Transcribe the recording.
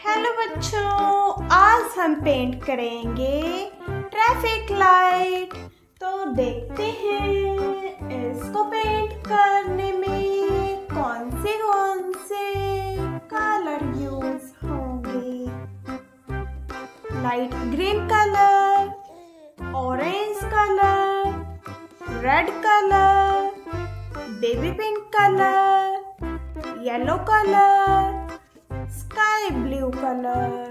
Hello बच्चों, आज हम पेंट करेंगे ट्रैफ़िक लाइट तो देखते हैं इसको पेंट करने में कौन से कौन से कलर यूज़ होंगे? Light green colour orange colour red colour baby pink colour yellow colour sky blue color.